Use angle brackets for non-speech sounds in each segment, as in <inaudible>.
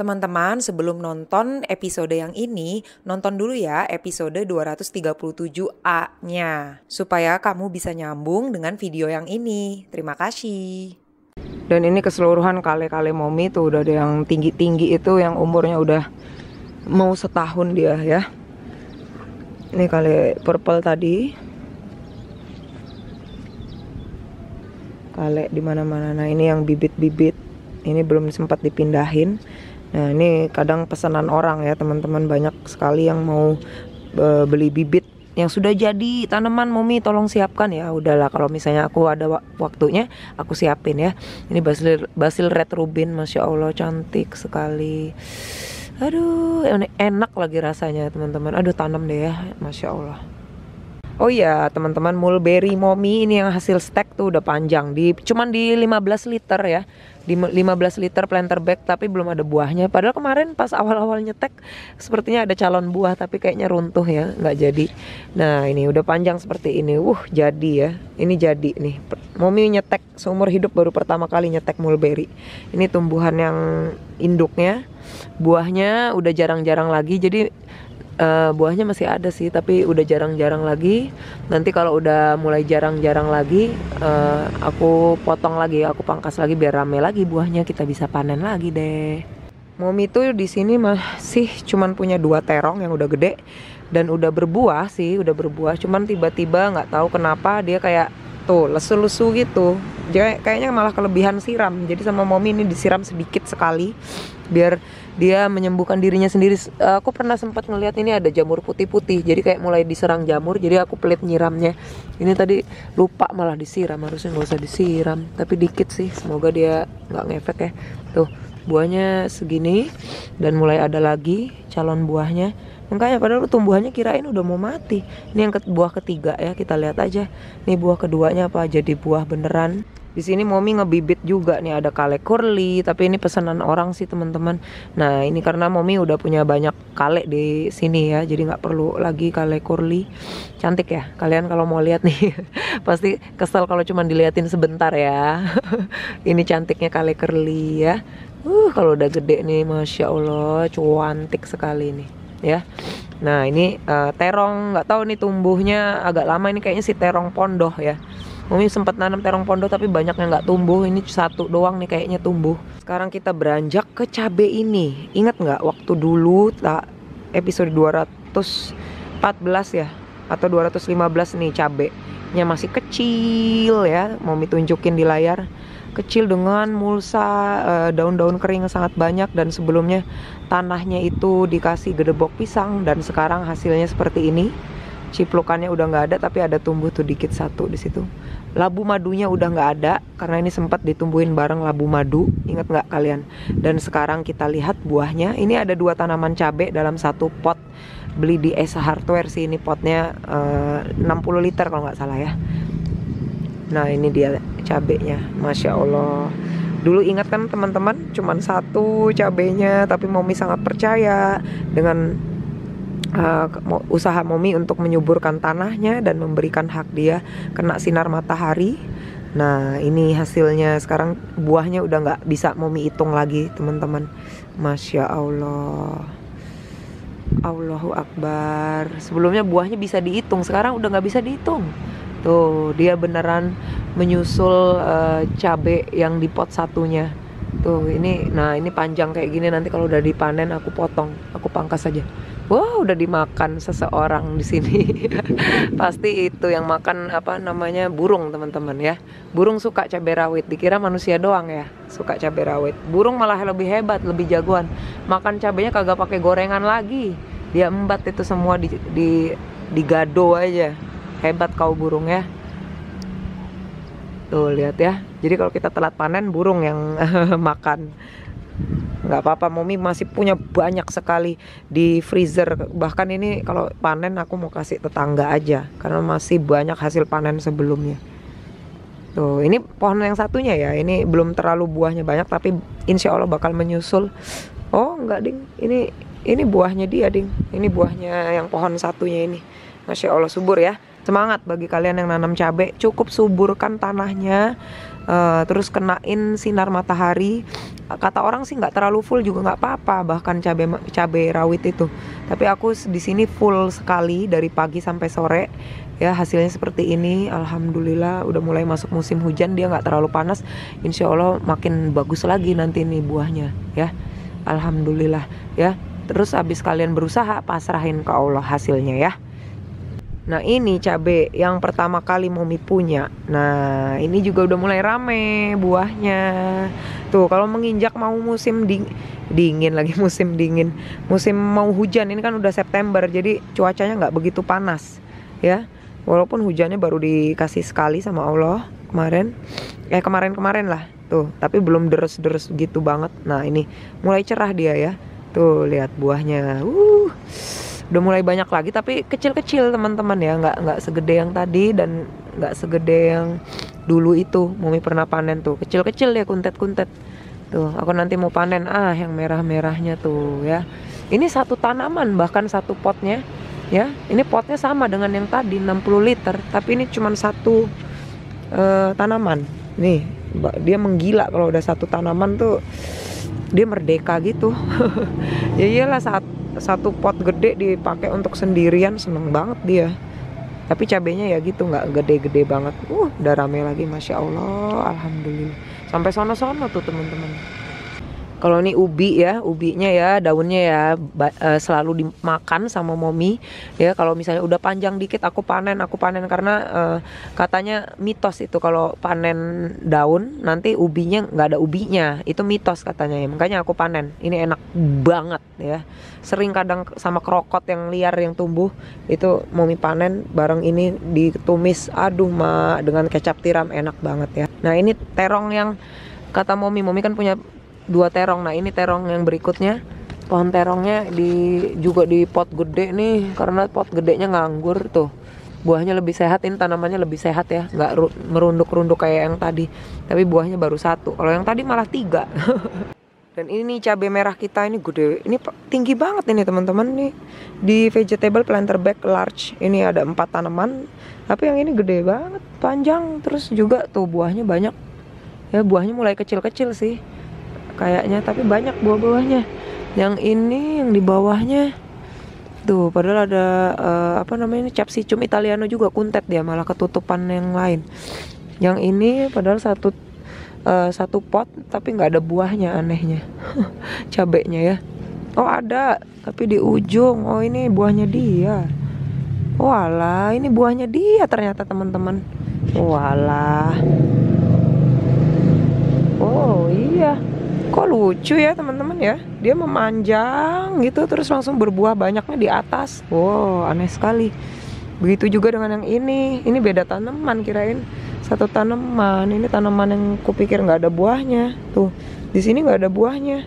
Teman-teman, sebelum nonton episode yang ini, nonton dulu ya episode 237A-nya. Supaya kamu bisa nyambung dengan video yang ini. Terima kasih. Dan ini keseluruhan kale-kale momi tuh udah ada yang tinggi-tinggi itu yang umurnya udah mau setahun dia ya. Ini kale purple tadi. Kale di mana-mana. Nah, ini yang bibit-bibit. Ini belum sempat dipindahin. Nah ini kadang pesanan orang ya teman-teman. Banyak sekali yang mau e, beli bibit yang sudah jadi tanaman momi tolong siapkan ya. Udahlah kalau misalnya aku ada waktunya aku siapin ya. Ini basil basil red rubin masya allah cantik sekali. Aduh enak lagi rasanya teman-teman. Aduh tanam deh ya masya allah Oh iya teman-teman mulberry momi ini yang hasil stek tuh udah panjang. Di cuman di 15 liter ya. Di 15 liter planter bag tapi belum ada buahnya. Padahal kemarin pas awal-awal nyetek sepertinya ada calon buah tapi kayaknya runtuh ya nggak jadi. Nah ini udah panjang seperti ini. Uh jadi ya. Ini jadi nih. Momi nyetek seumur hidup baru pertama kali nyetek mulberry. Ini tumbuhan yang induknya. Buahnya udah jarang-jarang lagi jadi uh, buahnya masih ada sih tapi udah jarang-jarang lagi. Nanti kalau udah mulai jarang-jarang lagi uh, aku potong lagi aku pangkas lagi biar rame lagi buahnya kita bisa panen lagi deh. Momi tuh di sini masih cuman punya dua terong yang udah gede dan udah berbuah sih udah berbuah. Cuman tiba-tiba nggak tahu kenapa dia kayak tuh lesu-lesu gitu. Jadi kayaknya malah kelebihan siram. Jadi sama momi ini disiram sedikit sekali biar dia menyembuhkan dirinya sendiri. Aku pernah sempat ngeliat ini ada jamur putih-putih jadi kayak mulai diserang jamur jadi aku pelit nyiramnya. Ini tadi lupa malah disiram harusnya nggak usah disiram tapi dikit sih semoga dia nggak ngefek ya. Tuh buahnya segini dan mulai ada lagi calon buahnya. Makanya padahal tumbuhannya kirain udah mau mati. Ini yang ke buah ketiga ya kita lihat aja. Nih buah keduanya apa jadi buah beneran di sini Momi ngebibit juga nih ada kale curly, tapi ini pesanan orang sih teman-teman. Nah ini karena Momi udah punya banyak kale di sini ya, jadi nggak perlu lagi kale curly. Cantik ya, kalian kalau mau lihat nih <laughs> pasti kesel kalau cuma diliatin sebentar ya. <laughs> ini cantiknya kale curly ya. Uh kalau udah gede nih, masya Allah, cantik sekali nih ya. Nah ini uh, terong nggak tahu nih tumbuhnya agak lama ini kayaknya si terong pondoh ya. Umi sempat nanam terong pondok tapi banyak yang nggak tumbuh. Ini satu doang nih kayaknya tumbuh. Sekarang kita beranjak ke cabe ini. Ingat nggak waktu dulu tak episode 214 ya atau 215 nih cabe nya masih kecil ya mau tunjukin di layar kecil dengan mulsa eh, daun-daun uh, kering sangat banyak dan sebelumnya tanahnya itu dikasih gedebok pisang dan sekarang hasilnya seperti ini ciplukannya udah nggak ada tapi ada tumbuh tuh dikit satu di situ. Labu madunya udah nggak ada karena ini sempat ditumbuhin bareng labu madu. Ingat nggak kalian? Dan sekarang kita lihat buahnya. Ini ada dua tanaman cabai dalam satu pot. Beli di Esa Hardware sih ini potnya uh, 60 liter kalau nggak salah ya. Nah ini dia cabenya. Masya Allah. Dulu ingat kan teman-teman? Cuman satu cabenya tapi Momi sangat percaya dengan uh, usaha Momi untuk menyuburkan tanahnya dan memberikan hak dia kena sinar matahari. Nah ini hasilnya sekarang buahnya udah nggak bisa Momi hitung lagi teman-teman. Masya Allah. Allahu Akbar. Sebelumnya buahnya bisa dihitung, sekarang udah nggak bisa dihitung. Tuh dia beneran menyusul uh, cabe yang di pot satunya. Tuh ini, nah ini panjang kayak gini nanti kalau udah dipanen aku potong, aku pangkas saja wah udah dimakan seseorang di sini. <laughs> Pasti itu yang makan apa namanya burung teman-teman ya. Burung suka cabai rawit. Dikira manusia doang ya suka cabai rawit. Burung malah lebih hebat lebih jagoan. Makan cabainya kagak pakai gorengan lagi. Dia embat itu semua di di digado aja. Hebat kau burung ya. Tuh lihat ya. Jadi kalau kita telat panen burung yang <laughs> makan nggak apa-apa Momi masih punya banyak sekali di freezer. Bahkan ini kalau panen aku mau kasih tetangga aja karena masih banyak hasil panen sebelumnya. Tuh ini pohon yang satunya ya ini belum terlalu buahnya banyak tapi insya Allah bakal menyusul. Oh nggak ding. Ini ini buahnya dia ding. Ini buahnya yang pohon satunya ini. Masya Allah subur ya. Semangat bagi kalian yang nanam cabai cukup suburkan tanahnya uh, terus kenain sinar matahari kata orang sih nggak terlalu full juga nggak apa-apa bahkan cabai cabai rawit itu. Tapi aku di sini full sekali dari pagi sampai sore. Ya hasilnya seperti ini. Alhamdulillah udah mulai masuk musim hujan dia nggak terlalu panas. Insya Allah makin bagus lagi nanti nih buahnya ya. Alhamdulillah ya. Terus abis kalian berusaha pasrahin ke Allah hasilnya ya Nah ini cabai yang pertama kali Momi punya. Nah ini juga udah mulai rame buahnya. Tuh kalau menginjak mau musim ding dingin lagi <laughs> musim dingin. Musim mau hujan ini kan udah September Jadi cuacanya nggak begitu panas ya. Walaupun hujannya baru dikasih sekali sama Allah kemarin. Eh kemarin-kemarin lah Tuh. Tapi belum deres-deres gitu banget. Nah ini mulai cerah dia ya. Tuh lihat buahnya. Uh udah mulai banyak lagi tapi kecil-kecil teman-teman ya. Nggak nggak segede yang tadi dan nggak segede yang dulu itu Mumi pernah panen tuh. Kecil-kecil ya kuntet-kuntet. Tuh aku nanti mau panen ah yang merah-merahnya tuh ya. Ini satu tanaman bahkan satu potnya ya. Ini potnya sama dengan yang tadi 60 liter. Tapi ini cuma satu uh, tanaman. Nih dia menggila kalau udah satu tanaman tuh. Dia merdeka gitu. <laughs> Ya iyalah saat satu pot gede dipakai untuk sendirian seneng banget dia. Tapi cabenya ya gitu nggak gede-gede banget. Uh udah rame lagi masya allah alhamdulillah. Sampai sono-sono tuh teman-teman kalau ini ubi ya, ubinya ya, daunnya ya uh, selalu dimakan sama momi. Ya, kalau misalnya udah panjang dikit aku panen, aku panen karena uh, katanya mitos itu kalau panen daun nanti ubinya nggak ada ubinya. Itu mitos katanya ya. Makanya aku panen. Ini enak banget ya. Sering kadang sama krokot yang liar yang tumbuh itu momi panen bareng ini ditumis. Aduh, ma dengan kecap tiram enak banget ya. Nah, ini terong yang kata momi, momi kan punya dua terong. Nah ini terong yang berikutnya. Pohon terongnya di juga di pot gede nih karena pot gedenya nganggur tuh. Buahnya lebih sehat ini tanamannya lebih sehat ya. Nggak merunduk-runduk kayak yang tadi. Tapi buahnya baru satu. Kalau yang tadi malah tiga. <laughs> Dan ini cabai merah kita ini gede. Ini tinggi banget ini teman-teman. Nih di vegetable planter bag large. Ini ada empat tanaman. Tapi yang ini gede banget panjang. Terus juga tuh buahnya banyak. Ya buahnya mulai kecil-kecil sih kayaknya tapi banyak buah-buahnya. Yang ini yang di bawahnya. Tuh padahal ada uh, apa namanya ini capsicum italiano juga kuntet dia malah ketutupan yang lain. Yang ini padahal satu uh, satu pot tapi nggak ada buahnya anehnya. <laughs> Cabenya ya. Oh ada tapi di ujung. Oh ini buahnya dia. Walah, ini buahnya dia ternyata teman-teman. Walah. Oh iya kok lucu ya teman-teman ya? Dia memanjang gitu terus langsung berbuah banyaknya di atas. Wow aneh sekali. Begitu juga dengan yang ini. Ini beda tanaman kirain. Satu tanaman ini tanaman yang kupikir nggak ada buahnya. Tuh di sini nggak ada buahnya.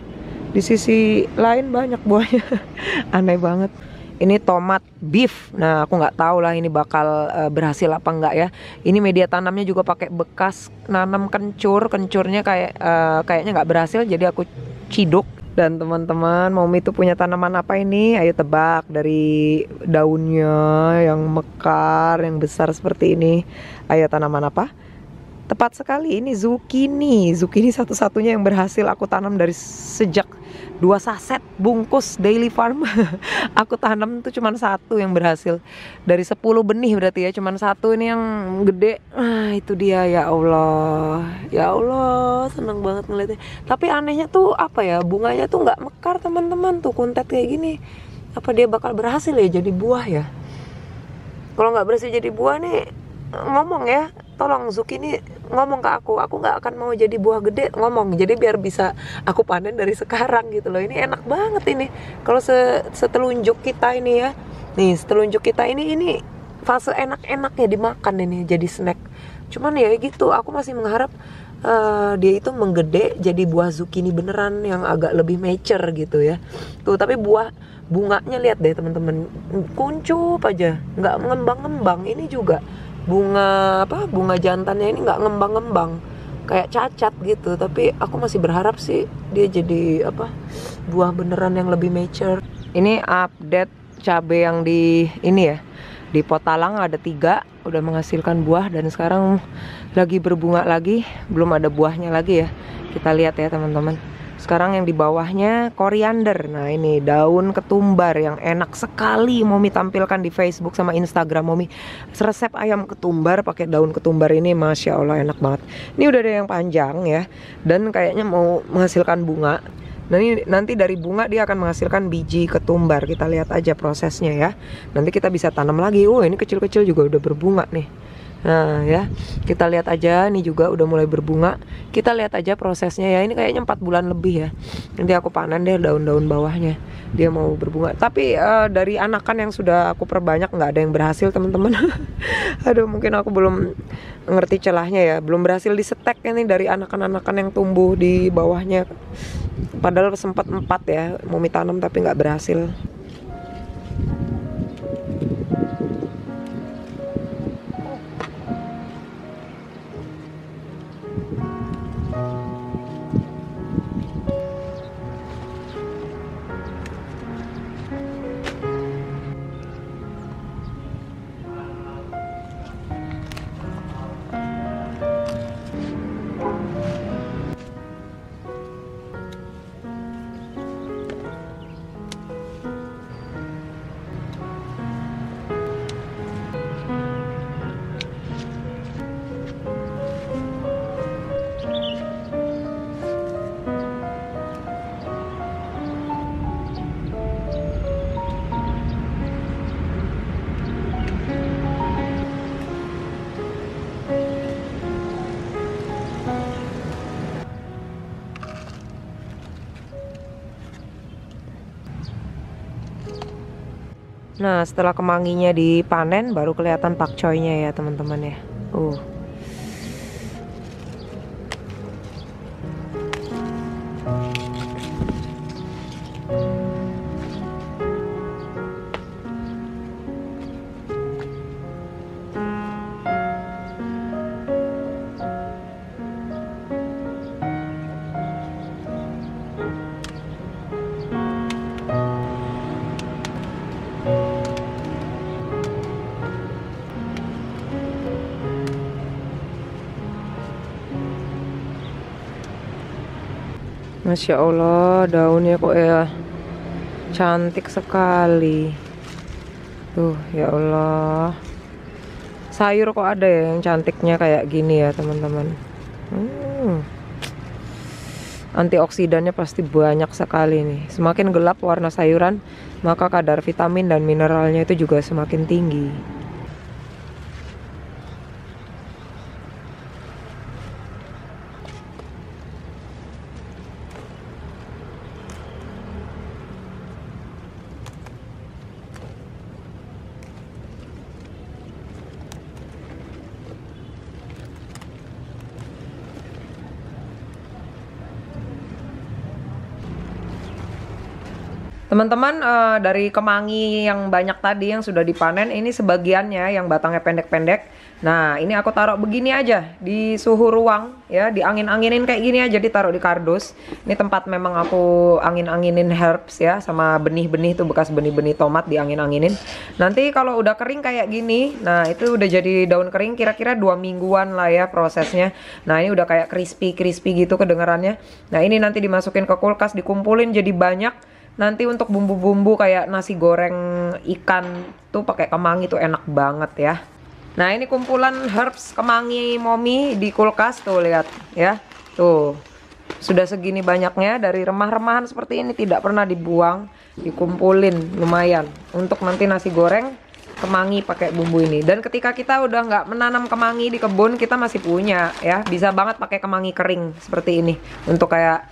Di sisi lain banyak buahnya. <laughs> Aneh banget ini tomat beef. Nah aku nggak tahu lah ini bakal uh, berhasil apa enggak ya. Ini media tanamnya juga pakai bekas nanam kencur. Kencurnya kayak uh, kayaknya nggak berhasil jadi aku ciduk. Dan teman-teman momi itu punya tanaman apa ini? Ayo tebak dari daunnya yang mekar yang besar seperti ini. Ayo tanaman apa tepat sekali ini zucchini. Zucchini satu-satunya yang berhasil aku tanam dari sejak dua saset bungkus daily farm. <laughs> Aku tanam tuh cuma satu yang berhasil. Dari 10 benih berarti ya cuma satu ini yang gede. Ah itu dia ya Allah. Ya Allah seneng banget ngeliatnya. Tapi anehnya tuh apa ya bunganya tuh nggak mekar teman-teman. Tuh kuntet kayak gini apa dia bakal berhasil ya jadi buah ya? Kalau nggak berhasil jadi buah nih ngomong ya tolong zucchini ngomong ke aku. Aku nggak akan mau jadi buah gede ngomong. Jadi biar bisa aku panen dari sekarang gitu loh. Ini enak banget ini. Kalau se setelunjuk kita ini ya. Nih setelunjuk kita ini ini fase enak-enaknya dimakan ini jadi snack. Cuman ya gitu aku masih mengharap uh, dia itu menggede jadi buah zucchini beneran yang agak lebih mature gitu ya. Tuh tapi buah bunganya lihat deh teman-teman. Kuncup aja nggak ngembang-ngembang ini juga bunga apa bunga jantannya ini nggak ngembang-ngembang kayak cacat gitu. Tapi aku masih berharap sih dia jadi apa buah beneran yang lebih mature. Ini update cabai yang di ini ya di potalang ada tiga udah menghasilkan buah. Dan sekarang lagi berbunga lagi belum ada buahnya lagi ya. Kita lihat ya teman-teman sekarang yang di bawahnya koriander. Nah ini daun ketumbar yang enak sekali Momi tampilkan di Facebook sama Instagram Momi. Resep ayam ketumbar pakai daun ketumbar ini Masya Allah enak banget. Ini udah ada yang panjang ya. Dan kayaknya mau menghasilkan bunga. Ini nanti dari bunga dia akan menghasilkan biji ketumbar. Kita lihat aja prosesnya ya. Nanti kita bisa tanam lagi. Oh ini kecil-kecil juga udah berbunga nih. Nah ya kita lihat aja ini juga udah mulai berbunga. Kita lihat aja prosesnya ya ini kayaknya 4 bulan lebih ya. Nanti aku panen deh daun-daun bawahnya Dia mau berbunga. Tapi uh, dari anakan yang sudah aku perbanyak nggak ada yang berhasil teman-teman. <laughs> Aduh mungkin aku belum ngerti celahnya ya. Belum berhasil disetek ini dari anakan-anakan yang tumbuh di bawahnya. Padahal sempat empat ya mau tanam tapi nggak berhasil Nah, setelah kemanginya dipanen baru kelihatan pakcoynya ya, teman-teman ya. Uh. Masya Allah daunnya kok ya cantik sekali. Tuh ya Allah. Sayur kok ada ya yang cantiknya kayak gini ya teman-teman? Hmm. antioksidannya pasti banyak sekali nih. Semakin gelap warna sayuran maka kadar vitamin dan mineralnya itu juga semakin tinggi Teman-teman uh, dari kemangi yang banyak tadi yang sudah dipanen ini sebagiannya yang batangnya pendek-pendek. Nah, ini aku taruh begini aja di suhu ruang ya, di angin-anginin kayak gini aja ditaruh di kardus. Ini tempat memang aku angin-anginin herbs ya sama benih-benih tuh bekas benih-benih tomat di angin-anginin. Nanti kalau udah kering kayak gini, nah itu udah jadi daun kering kira-kira dua mingguan lah ya prosesnya. Nah, ini udah kayak crispy-crispy gitu kedengarannya. Nah, ini nanti dimasukin ke kulkas dikumpulin jadi banyak Nanti untuk bumbu-bumbu kayak nasi goreng ikan tuh pakai kemangi tuh enak banget ya. Nah, ini kumpulan herbs kemangi momi di kulkas tuh lihat ya. Tuh. Sudah segini banyaknya dari remah-remahan seperti ini tidak pernah dibuang, dikumpulin lumayan untuk nanti nasi goreng kemangi pakai bumbu ini. Dan ketika kita udah nggak menanam kemangi di kebun, kita masih punya ya. Bisa banget pakai kemangi kering seperti ini untuk kayak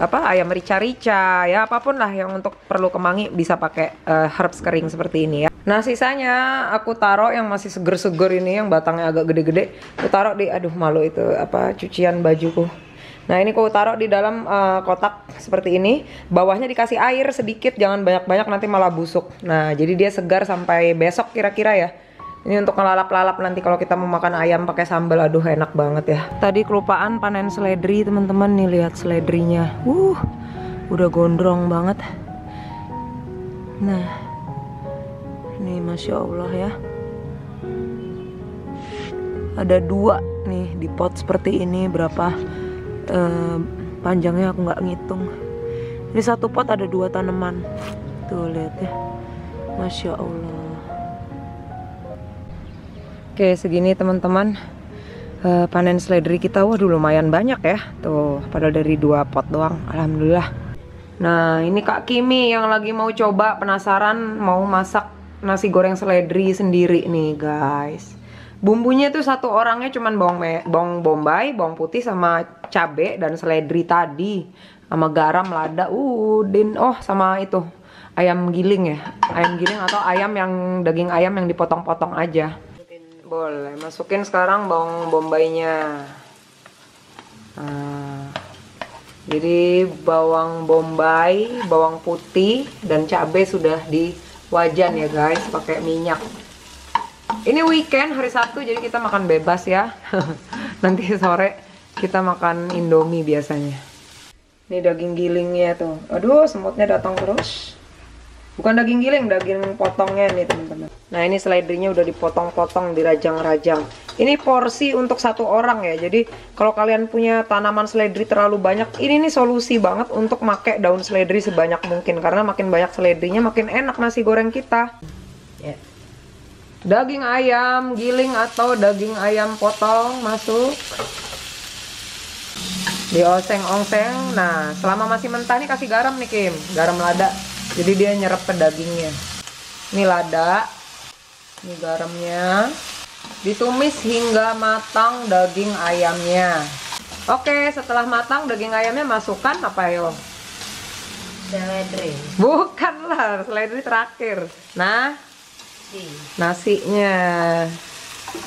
apa ayam rica-rica ya apa pun lah yang untuk perlu kemangi bisa pakai uh, herbs kering seperti ini ya. Nah sisanya aku taruh yang masih seger-seger ini yang batangnya agak gede-gede, aku taruh di aduh malu itu apa cucian bajuku. Nah ini aku taruh di dalam uh, kotak seperti ini, bawahnya dikasih air sedikit, jangan banyak-banyak nanti malah busuk. Nah jadi dia segar sampai besok kira-kira ya. Ini untuk ngelalap-lalap nanti kalau kita mau makan ayam pakai sambal, aduh enak banget ya. Tadi kelupaan panen seledri teman-teman nih lihat seledrinya. Uh, udah gondrong banget. Nah, ini masya Allah ya. Ada dua nih di pot seperti ini berapa uh, panjangnya aku nggak ngitung ini satu pot ada dua tanaman tuh lihat ya masya allah oke segini teman-teman. Uh, panen seledri kita waduh lumayan banyak ya. Tuh padahal dari dua pot doang alhamdulillah. Nah ini kak Kimi yang lagi mau coba penasaran mau masak nasi goreng seledri sendiri nih guys. Bumbunya tuh satu orangnya cuman bawang bawang bombay bawang putih sama cabe dan seledri tadi. Sama garam lada udin uh, oh sama itu ayam giling ya. Ayam giling atau ayam yang daging ayam yang dipotong-potong aja boleh masukin sekarang bawang bombaynya nah, jadi bawang bombay bawang putih dan cabai sudah di wajan ya guys pakai minyak ini weekend hari Sabtu jadi kita makan bebas ya. <laughs> Nanti sore kita makan Indomie biasanya. Ini daging gilingnya tuh. Aduh, semutnya datang terus. Bukan daging giling, daging potongnya nih teman-teman. Nah ini slidernya udah dipotong-potong, dirajang-rajang. Ini porsi untuk satu orang ya. Jadi kalau kalian punya tanaman seledri terlalu banyak, ini nih solusi banget untuk make daun seledri sebanyak mungkin. Karena makin banyak seledrinya, makin enak nasi goreng kita. Ya. Daging ayam giling atau daging ayam potong masuk. Dioseng-oseng. Nah, selama masih mentah nih kasih garam nih Kim. Garam lada. Jadi dia nyerap ke dagingnya. Ini lada. Ini garamnya. Ditumis hingga matang daging ayamnya. Oke, setelah matang daging ayamnya masukkan apa yo? Seledri. Bukan lah, seledri terakhir. Nah, nasi nasinya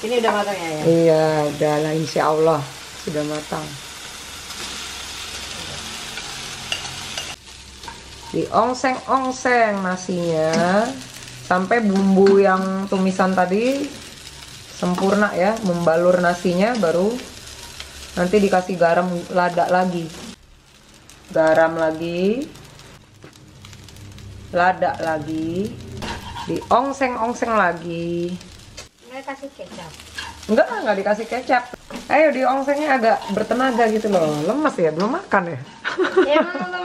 ini udah matang ya, ya? iya udah lah insya Allah sudah matang diongseng-ongseng nasinya. Sampai bumbu yang tumisan tadi sempurna ya membalur nasinya baru nanti dikasih garam lada lagi. Garam lagi. Lada lagi. Di ongseng-ongseng lagi. Nggak kasih kecap. Enggak nggak dikasih kecap. Ayo di ongsengnya agak bertenaga gitu loh. Lemas ya belum makan ya. Ya lagi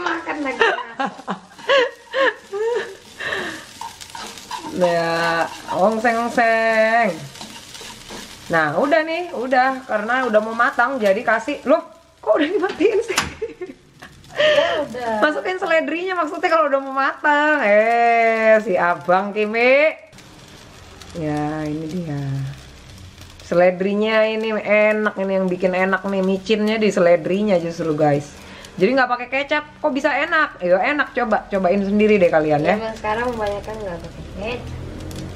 <laughs> ya ongseng-ongseng nah udah nih udah karena udah mau matang jadi kasih loh kok udah dimatiin sih Ya udah. <laughs> Masukin seledrinya maksudnya kalau udah mau matang. Eh, si Abang Kimi. Ya, ini dia. Seledrinya ini enak ini yang bikin enak nih micinnya di seledrinya justru guys. Jadi nggak pakai kecap, kok bisa enak? Yo enak coba, cobain sendiri deh kalian ya. ya sekarang banyak kan nggak pakai kecap.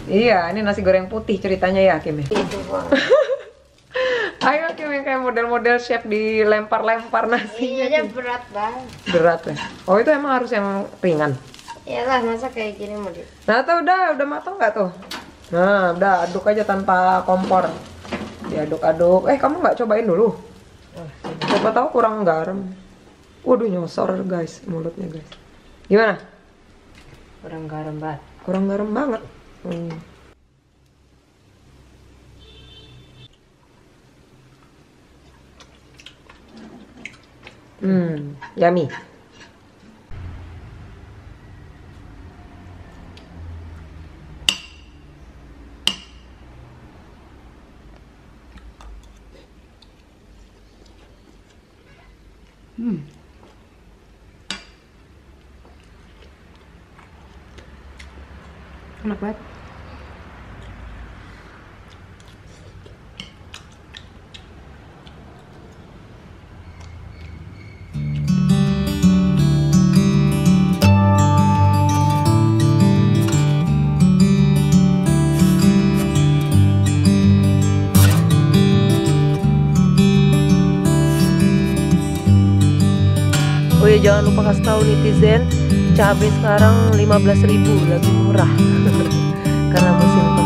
Iya, ini nasi goreng putih ceritanya ya Kimi. Itu <laughs> Ayo Kim yang kayak model-model chef dilempar-lempar nasinya. Iya, berat banget. Berat ya. Oh itu emang harus yang ringan. Iyalah masa kayak gini mau di. Nah tuh udah udah matang nggak tuh? Nah udah aduk aja tanpa kompor. Diaduk-aduk. Eh kamu nggak cobain dulu? Coba tahu kurang garam. Waduh nyosor guys mulutnya guys. Gimana? Kurang garam banget. Kurang garam banget. Hmm. Hmm, yummy. Hmm. Enak banget. jangan lupa kasih tahu netizen cabai sekarang 15.000 lagi murah <laughs> karena musim kemarin